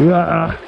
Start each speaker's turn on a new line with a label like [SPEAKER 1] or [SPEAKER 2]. [SPEAKER 1] Yeah.